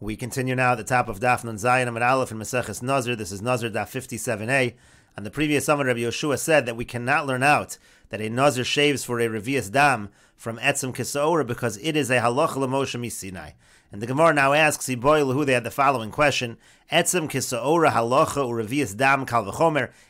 We continue now at the top of Daf Nun Zayin Amud Aleph in Maseches Nazir. This is Nazir Daf 57a. On the previous summit, Rabbi Yeshua said that we cannot learn out that a Nazir shaves for a Revius Dam from Etzem Kisaora because it is a Halach Lamoshe Sinai. And the Gemara now asks Iboy who they had the following question: Etzem kisaora halacha urevius dam kal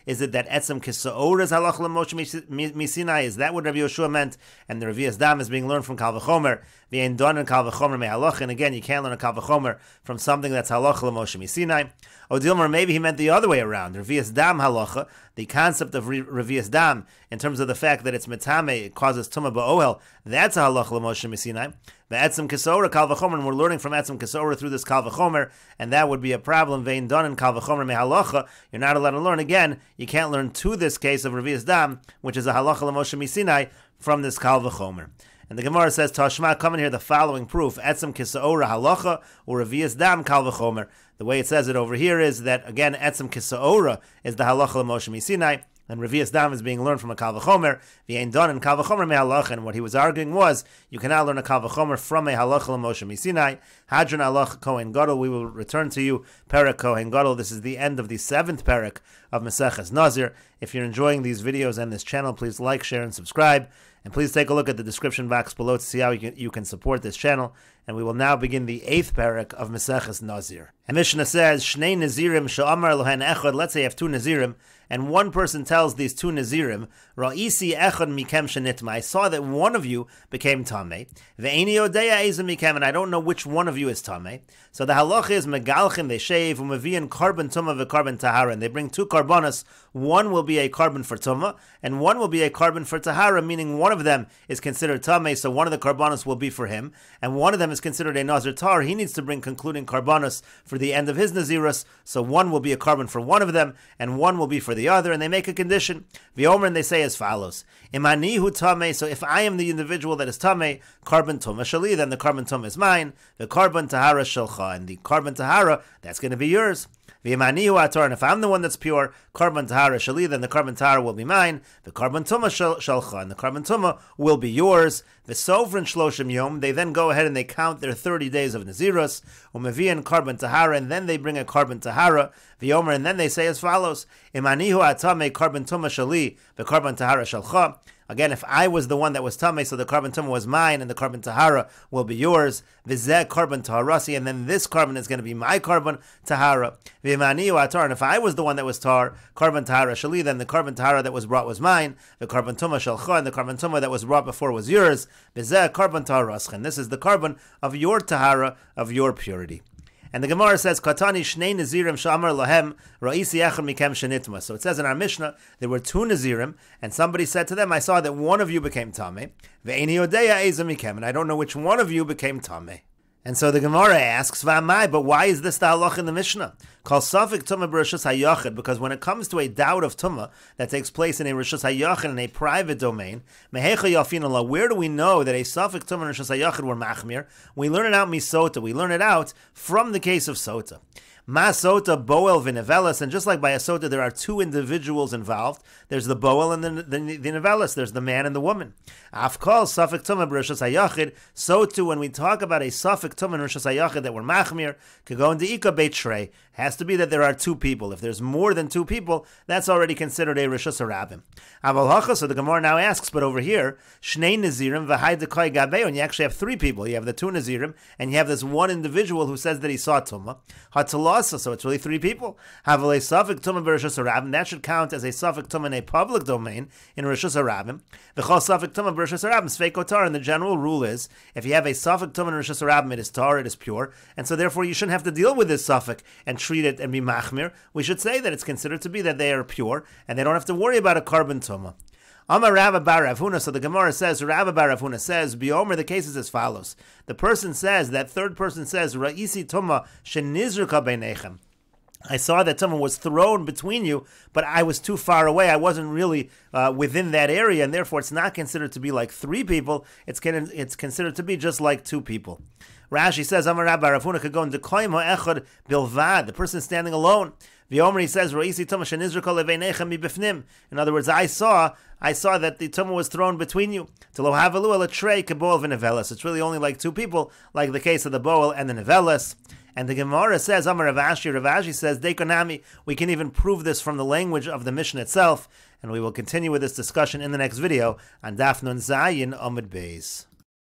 Is it that etzem kisaora is halacha lemoshe misinai? Is that what Rabbi Yeshua meant? And the revius dam is being learned from kal v'chomer. V'ein don and kal v'chomer halacha. And again, you can't learn a kal v'chomer from something that's halacha lemoshe misinai. Or Dilmer, maybe he meant the other way around. Revius dam halacha, the concept of revius dam, in terms of the fact that it's metame, it causes tumah ba'oel. That's a halacha lemoshe misinai. Etzem Kesora Kal V'chomer, and we're learning from Etzem Kesora through this Kal V'chomer, and that would be a problem. Vein done in Kal V'chomer mehalacha. You're not allowed to learn again. You can't learn to this case of Revius Dam, which is a halacha l'Moshe Misinai from this Kal V'chomer. And the Gemara says, Tashma, come in here the following proof. Etzem Kisaora halacha or Revius Dam Kal V'chomer. The way it says it over here is that, again, Etzem Kisaora is the halacha l'Moshe Misinai and Revius Dam is being learned from a Kalvachomer, Ein Don and Kalvachomer mehalach, and what he was arguing was, you cannot learn a Kalvachomer from a halach Moshe Misinai, Hadron halach Kohen Gadol, we will return to you, Perak Kohen Gadol, this is the end of the seventh Perak of Maseches Nazir. If you're enjoying these videos and this channel, please like, share, and subscribe. And please take a look at the description box below to see how you can, you can support this channel. And we will now begin the eighth parak of Maseches Nazir. And Mishnah says, Shnei Nazirim Sha'amar Lohen Echad. Let's say you have two Nazirim, and one person tells these two Nazirim, Ra'isi Echad Mikem Shanitma. I saw that one of you became Tameh. Ve'eni Odeya Eza Mikem, and I don't know which one of you is Tameh. So the halacha is Megalchim, they shave, Umavian Korban Tumah Korban Tahara, and they bring two korbanos. One will be a korban for Tumah, and one will be a korban for Tahara, meaning one of them is considered Tameh, so one of the korbanos will be for him, and one of them is considered a Nazir Tar. He needs to bring concluding korbanos for the end of his Nazirus, so one will be a korban for one of them, and one will be for the other, and they make a condition. V'omer, and they say as follows: Imanihu. So if I am the individual that is Tameh, korban Tumah Shali, then the korban Tumah is mine. The korban Tahara Shalcha, and the korban Tahara that's going to be yours. And if I'm the one that's pure, korban tahara shali, then the korban tahara will be mine. The korban tuma shalcha, and the korban tuma will be yours. The sovereign shloshim yom, they then go ahead and they count their 30 days of nazirus, umevian korban tahara, and then they bring a korban tahara, v'yomer, and then they say as follows, imanihu atame korban tuma shali, the korban tahara shalcha. Again, if I was the one that was tummy, so the korban tumah was mine, and the korban tahara will be yours. Vizeh korban taharasi, and then this korban is going to be my korban tahara. Vimani atar, and if I was the one that was tar, korban tahara shali, then the korban tahara that was brought was mine. The korban tumah shalcha, and the korban tumah that was brought before was yours. Vizeh korban and This is the korban of your tahara, of your purity. And the Gemara says, Katani shnei nazirim shamar lohem ra'isi echad mikem shenitma. So it says in our Mishnah, there were two nazirim, and somebody said to them, I saw that one of you became tame, ve'eni odeya mikem, and I don't know which one of you became tame. And so the Gemara asks, V'amai, but why is this the halach in the Mishnah? Called Safik Tumah HaYachid, because when it comes to a doubt of Tumah that takes place in a Rishus HaYachid, in a private domain, where do we know that a Safik Tumah Rishus HaYachid were Machmir? We learn it out Misota, we learn it out from the case of Sota. Masota, Boel, Vinevelis, and just like by a sota, there are two individuals involved. There's the Boel and the, the, the. There's the man and the woman. Afkal, Safik Tumah, Rishas. So too, when we talk about a Safik Tumah, Rishas Hayachid that were Machmir, could go into Ika Beit Shrei, has to be that there are two people. If there's more than two people, that's already considered a Rishas Harabim. Aval so the Gemara now asks, but over here, Shnei Nazirim, Vahai Dekoy Gabeo, and you actually have three people. You have the two Nazirim, and you have this one individual who says that he saw Tumah. Hatalasa, so it's really three people. Havel a Safik Tumah Rishas Harabim, that should count as a Safik Tumah in a public domain in Rishas Harabim. V'chol Safik Tumah Rishas Harabim, Sveikotar, and the general rule is, if you have a Safik Tumah in Rishas Harabim, it is tar, it is pure, and so therefore you shouldn't have to deal with this Safik and treat it and be machmir, we should say that it's considered to be that they are pure and they don't have to worry about a korban tuma. Amar Rabba Bar Avuha, so the Gemara says, Rabba Bar Avuha says, Biomer, the case is as follows. The person says, that third person says, Ra'isi Tuma Shenizruka Beinechem. I saw that someone was thrown between you, but I was too far away. I wasn't really uh, within that area, and therefore it's not considered to be like three people. It's it's considered to be just like two people. Rashi says, Amar Rabbi Rafuna could go into Echad Bilvad, the person standing alone. The Omri says. In other words, I saw, I saw that the tumah was thrown between you. It's really only like two people, like the case of the boel and the nevelas. And the Gemara says, Amar Rav Ashi, Ravashi says, Dekonami, we can even prove this from the language of the mission itself, and we will continue with this discussion in the next video on Daf Nun Zayin Amud Beis.